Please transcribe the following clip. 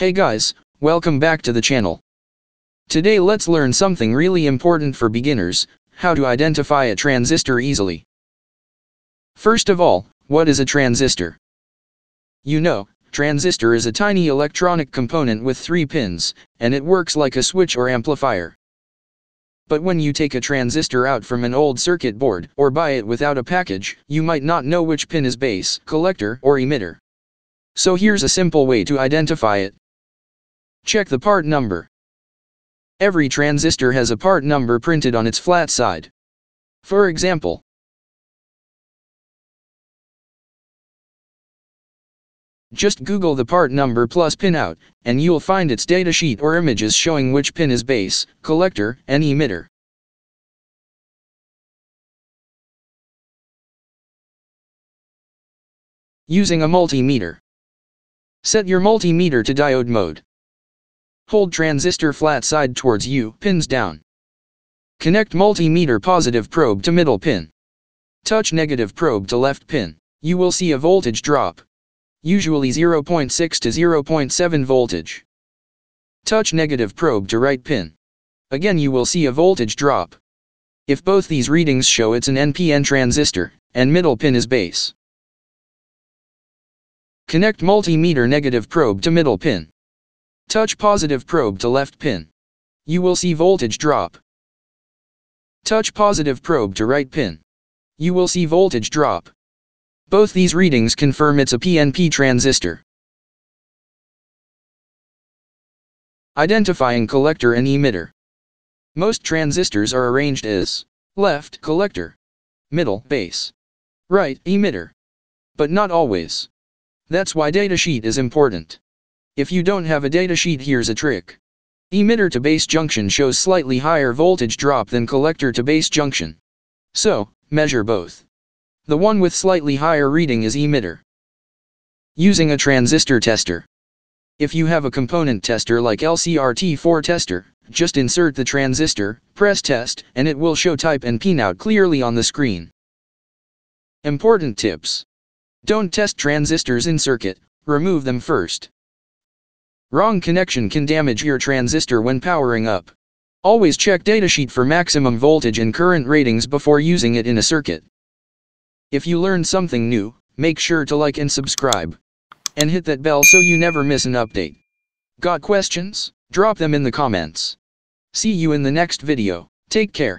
Hey guys, welcome back to the channel. Today let's learn something really important for beginners, how to identify a transistor easily. First of all, what is a transistor? You know, transistor is a tiny electronic component with three pins, and it works like a switch or amplifier. But when you take a transistor out from an old circuit board or buy it without a package, you might not know which pin is base, collector, or emitter. So here's a simple way to identify it. Check the part number. Every transistor has a part number printed on its flat side. For example, Just Google the part number plus pinout, and you'll find its datasheet or images showing which pin is base, collector, and emitter. Using a multimeter. Set your multimeter to diode mode. Hold transistor flat side towards you, pins down. Connect multimeter positive probe to middle pin. Touch negative probe to left pin. You will see a voltage drop. Usually 0.6 to 0.7 voltage. Touch negative probe to right pin. Again you will see a voltage drop. If both these readings show it's an NPN transistor, and middle pin is base. Connect multimeter negative probe to middle pin. Touch positive probe to left pin. You will see voltage drop. Touch positive probe to right pin. You will see voltage drop. Both these readings confirm it's a PNP transistor. Identifying collector and emitter. Most transistors are arranged as left collector, middle base, right emitter. But not always. That's why datasheet is important. If you don't have a datasheet here's a trick. Emitter to base junction shows slightly higher voltage drop than collector to base junction. So, measure both. The one with slightly higher reading is emitter. Using a transistor tester. If you have a component tester like LCRT4 tester, just insert the transistor, press test, and it will show type and pinout clearly on the screen. Important tips. Don't test transistors in circuit, remove them first. Wrong connection can damage your transistor when powering up. Always check datasheet for maximum voltage and current ratings before using it in a circuit. If you learned something new, make sure to like and subscribe. And hit that bell so you never miss an update. Got questions? Drop them in the comments. See you in the next video, take care.